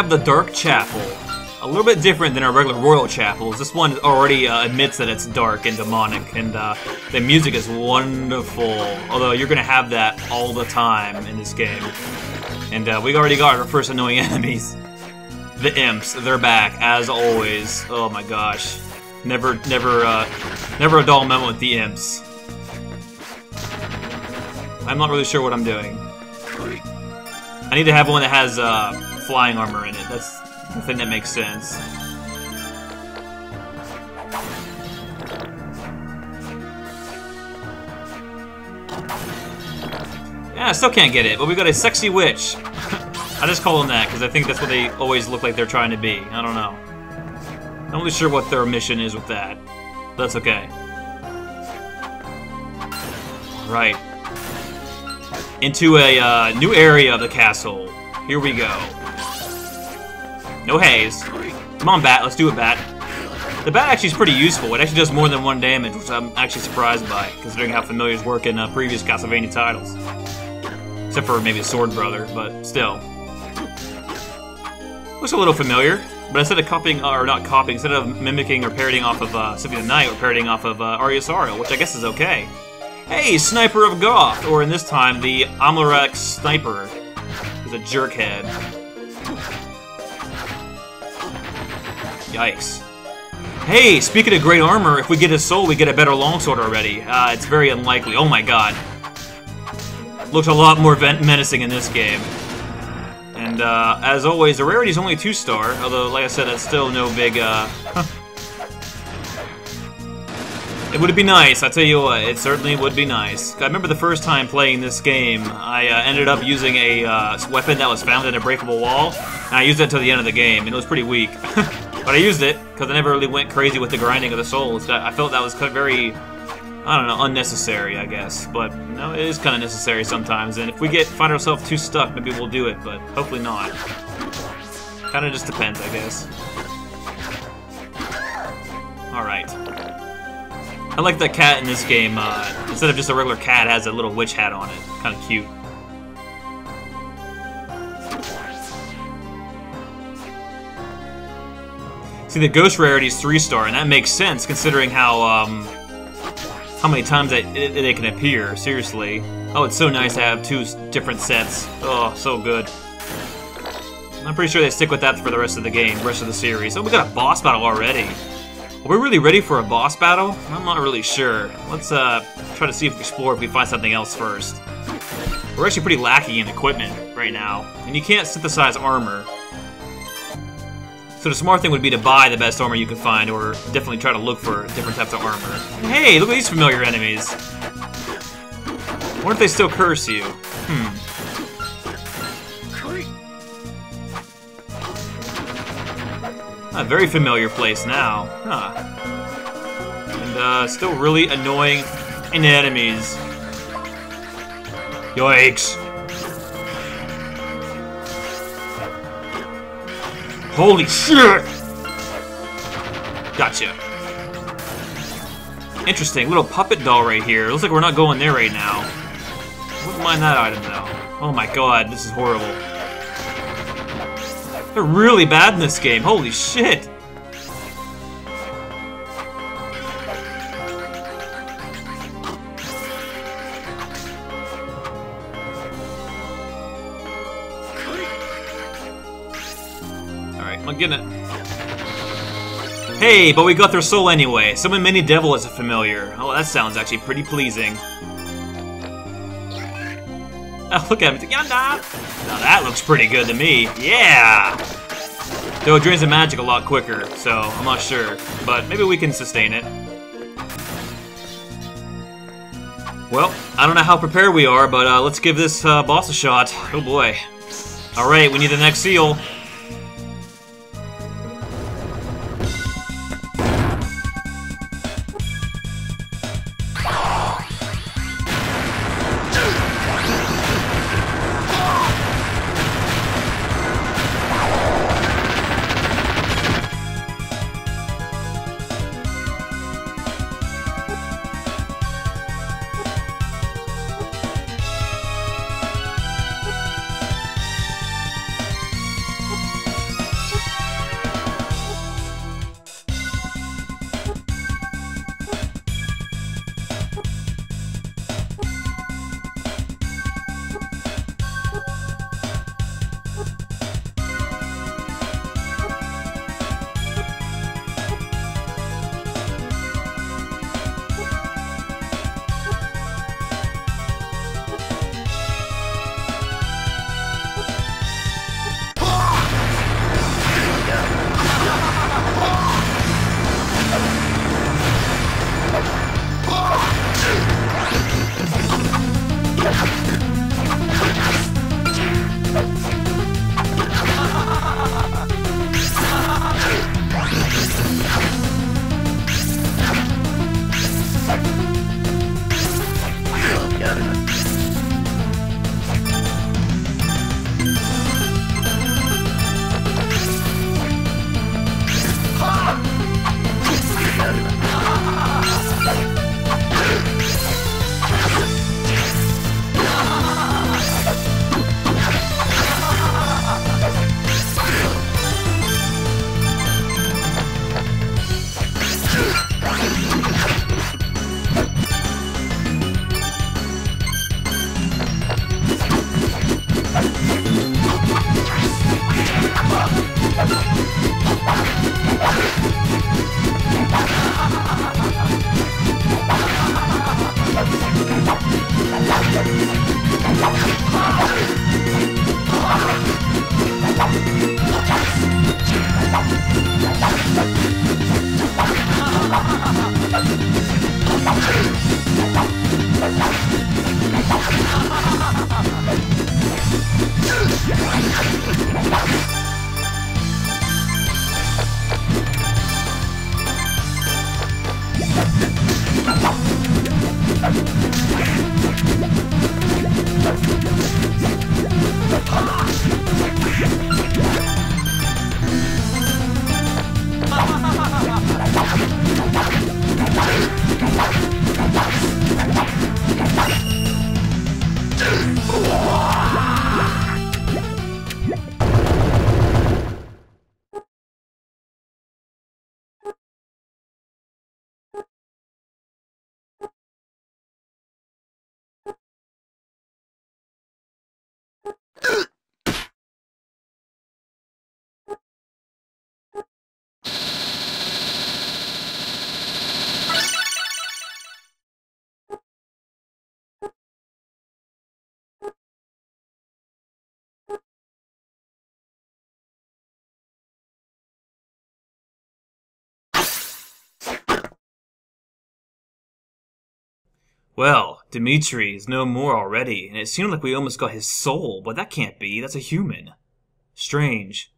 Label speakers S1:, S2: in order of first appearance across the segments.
S1: have the Dark Chapel. A little bit different than our regular Royal Chapels. This one already uh, admits that it's dark and demonic, and uh, the music is wonderful. Although you're gonna have that all the time in this game. And uh, we already got our first annoying enemies. The imps, they're back as always. Oh my gosh, never, never, uh, never a dull moment with the imps. I'm not really sure what I'm doing. I need to have one that has uh, flying armor in it. That's the thing that makes sense. Yeah, I still can't get it, but we got a sexy witch. I just call them that because I think that's what they always look like they're trying to be. I don't know. I'm Not really sure what their mission is with that. That's okay. Right. Into a uh, new area of the castle. Here we go. No haze. Come on, Bat. Let's do it, Bat. The Bat actually is pretty useful. It actually does more than one damage, which I'm actually surprised by, considering how familiars work in uh, previous Castlevania titles. Except for maybe a Sword Brother, but still. Looks a little familiar, but instead of copying, or not copying, instead of mimicking or parodying off of uh, Symphony of the Night, we're parodying off of uh, Sariel, which I guess is okay. Hey, Sniper of Goth! Or in this time, the Amalaric Sniper. He's a jerkhead. Yikes. Hey, speaking of great armor, if we get his soul, we get a better longsword already. Uh, it's very unlikely. Oh my god. Looks a lot more menacing in this game. And uh, as always, the rarity is only 2-star, although, like I said, that's still no big... Uh, it would be nice, I tell you what, it certainly would be nice. I remember the first time playing this game, I uh, ended up using a uh, weapon that was found in a breakable wall, and I used it until the end of the game, and it was pretty weak. but I used it, because I never really went crazy with the grinding of the souls. I felt that was very I don't know, unnecessary, I guess. But no, it is kind of necessary sometimes. And if we get find ourselves too stuck, maybe we'll do it. But hopefully not. Kind of just depends, I guess. All right. I like that cat in this game. Uh, instead of just a regular cat, has a little witch hat on it. Kind of cute. See, the ghost rarity is three star, and that makes sense considering how um, how many times they, they can appear, seriously. Oh, it's so nice to have two different sets. Oh, so good. I'm pretty sure they stick with that for the rest of the game, rest of the series. Oh, we got a boss battle already. Are we really ready for a boss battle? I'm not really sure. Let's uh, try to see if we explore if we find something else first. We're actually pretty lacking in equipment right now, and you can't synthesize armor. So the smart thing would be to buy the best armor you can find, or definitely try to look for different types of armor. Hey, look at these familiar enemies. Wonder if they still curse you. Hmm. A very familiar place now. Huh. And, uh, still really annoying enemies. Yikes. Holy shit! Gotcha. Interesting, little puppet doll right here. Looks like we're not going there right now. Wouldn't mind that item, though. Oh my god, this is horrible. They're really bad in this game. Holy shit! Alright, I'm gonna... Hey, but we got their soul anyway. Summon Mini Devil as a familiar. Oh, that sounds actually pretty pleasing. Look at him. Yanda! Now that looks pretty good to me. Yeah! Though it drains the magic a lot quicker, so I'm not sure. But maybe we can sustain it. Well, I don't know how prepared we are, but uh, let's give this uh, boss a shot. Oh boy. Alright, we need the next seal. Well, Dmitrii is no more already, and it seemed like we almost got his soul, but that can't be. That's a human. Strange.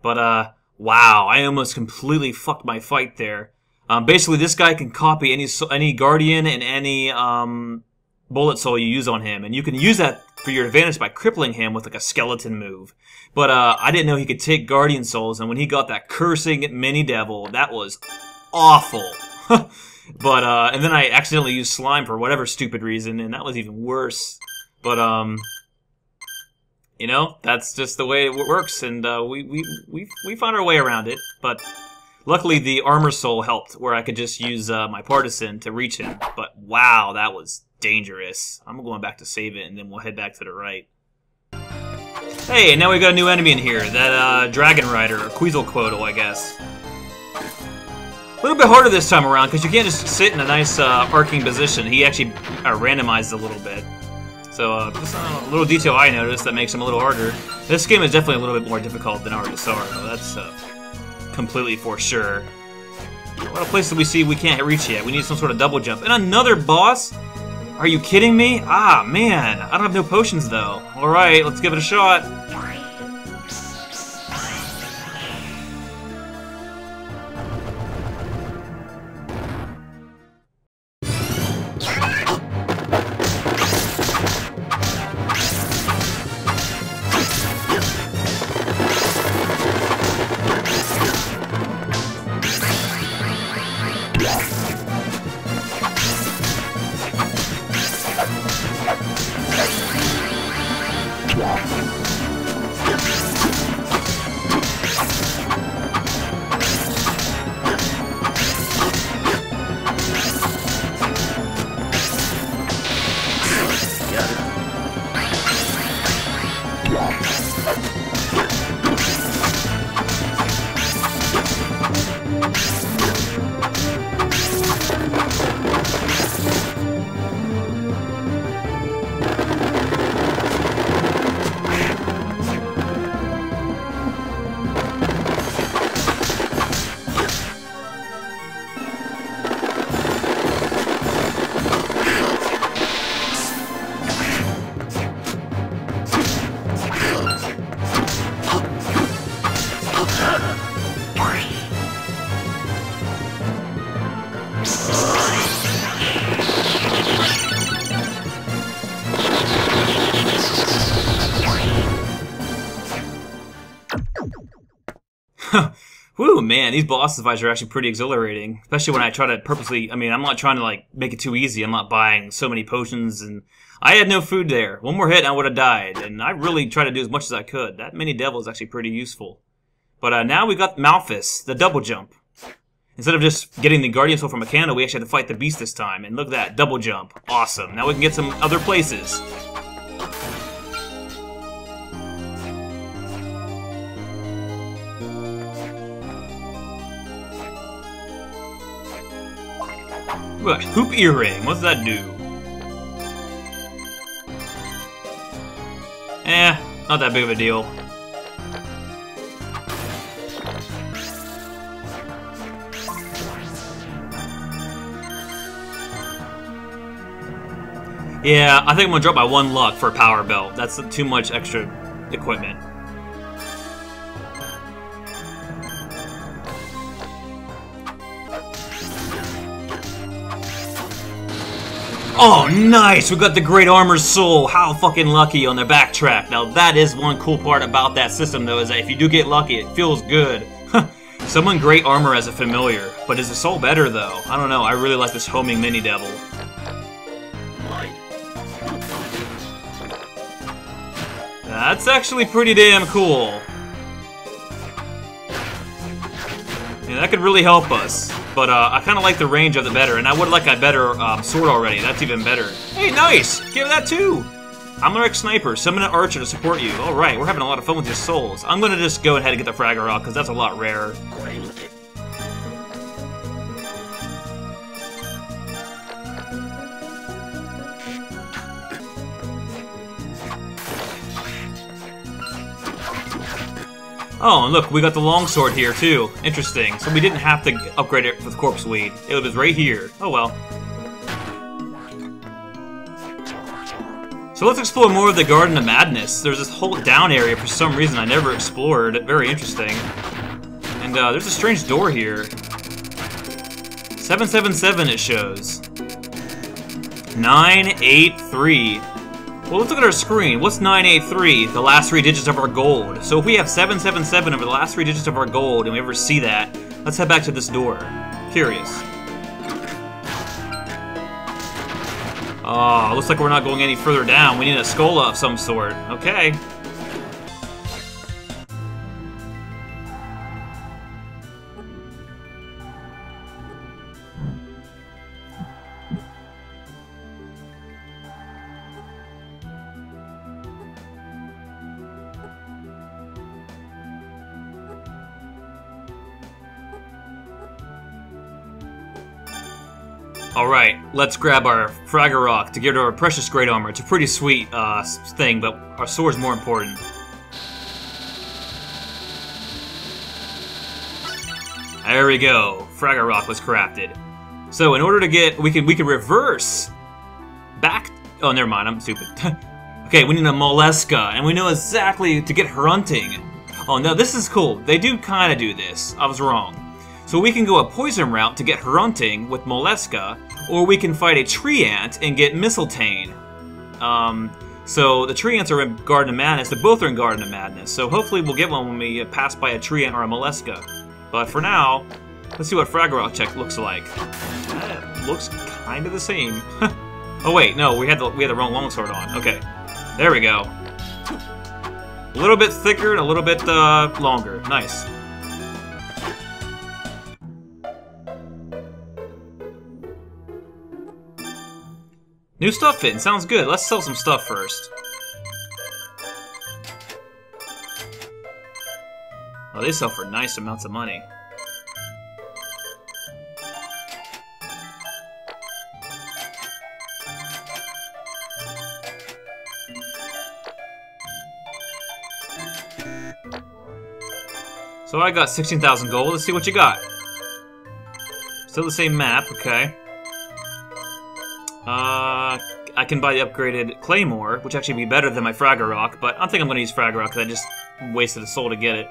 S1: But, uh, wow, I almost completely fucked my fight there. Um, basically, this guy can copy any any Guardian and any um, Bullet Soul you use on him, and you can use that for your advantage by crippling him with like a skeleton move. But uh, I didn't know he could take Guardian Souls, and when he got that cursing mini devil, that was awful. But uh, and then I accidentally used slime for whatever stupid reason, and that was even worse. But um, you know, that's just the way it works, and uh, we we we we found our way around it. But luckily, the armor soul helped, where I could just use uh, my partisan to reach him. But wow, that was dangerous. I'm going back to save it, and then we'll head back to the right. Hey, and now we've got a new enemy in here, that uh, Dragon Rider, or Quetzalcoatl, I guess. Little bit harder this time around because you can't just sit in a nice uh, arcing position. He actually uh, randomized a little bit. So uh, just a little detail I noticed that makes him a little harder. This game is definitely a little bit more difficult than Artisar, though. That's uh, completely for sure. What a of places we see we can't reach yet. We need some sort of double jump. And another boss? Are you kidding me? Ah, man. I don't have no potions, though. Alright, let's give it a shot. Whew, man, these boss fights are actually pretty exhilarating. Especially when I try to purposely. I mean, I'm not trying to like make it too easy. I'm not buying so many potions, and I had no food there. One more hit, and I would have died. And I really tried to do as much as I could. That mini devil is actually pretty useful. But uh, now we got Malphas, the double jump. Instead of just getting the Guardian Soul from a candle, we actually had to fight the beast this time. And look at that, double jump. Awesome. Now we can get some other places. Hoop earring. What's that do? Eh, not that big of a deal. Yeah, I think I'm gonna drop my one luck for a power belt. That's too much extra equipment. Oh, nice! We got the Great Armor Soul! How fucking lucky on the backtrack. Now, that is one cool part about that system, though, is that if you do get lucky, it feels good. Someone Great Armor as a familiar. But is the soul better, though? I don't know. I really like this homing mini-devil. That's actually pretty damn cool. Yeah, that could really help us. But uh, I kind of like the range of it better, and I would like a better um, sword already. That's even better. Hey, nice! Give that too! I'm a Sniper. Summon an Archer to support you. Alright, we're having a lot of fun with your souls. I'm gonna just go ahead and get the Fragarach, because that's a lot rarer. Oh, and look, we got the longsword here too. Interesting. So we didn't have to upgrade it with corpse weed. It was right here. Oh well. So let's explore more of the Garden of Madness. There's this whole down area for some reason I never explored. Very interesting. And uh, there's a strange door here. 777 it shows. 983. Well, let's look at our screen. What's 983? The last three digits of our gold. So if we have 777 over the last three digits of our gold and we ever see that, let's head back to this door. Curious. Oh, looks like we're not going any further down. We need a skull of some sort. Okay. Alright, let's grab our Fragarach to get our precious Great Armor. It's a pretty sweet uh, thing, but our sword's more important. There we go. Fragarach was crafted. So in order to get, we can we can reverse back. Oh, never mind. I'm stupid. okay, we need a Mollusca, and we know exactly to get Hrunting. Oh no, this is cool. They do kind of do this. I was wrong. So we can go a poison route to get Hrunting with Mollusca, or we can fight a Treant and get Mistletoe. Um, so the Treants are in Garden of Madness. They both are in Garden of Madness. So hopefully we'll get one when we pass by a Treant or a Mollusca. But for now, let's see what Fragarach looks like. That looks kind of the same. oh wait, no, we had the we had the wrong longsword on. Okay, there we go. A little bit thicker and a little bit uh, longer. Nice. New stuff in, sounds good. Let's sell some stuff first. Oh, they sell for nice amounts of money. So I got 16,000 gold. Let's see what you got. Still the same map, okay. Uh, I can buy the upgraded Claymore, which actually be better than my Fragarach, but I don't think I'm going to use Fragarach because I just wasted a soul to get it.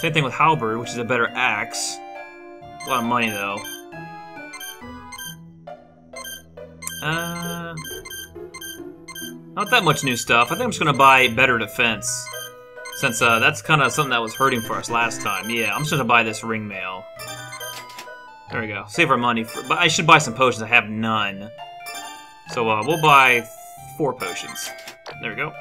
S1: Same thing with Halberd, which is a better axe. A lot of money, though. Uh, not that much new stuff. I think I'm just going to buy better defense. Since uh, that's kind of something that was hurting for us last time. Yeah, I'm just going to buy this ring mail. There we go. Save our money. For, but I should buy some potions. I have none. So uh, we'll buy four potions. There we go.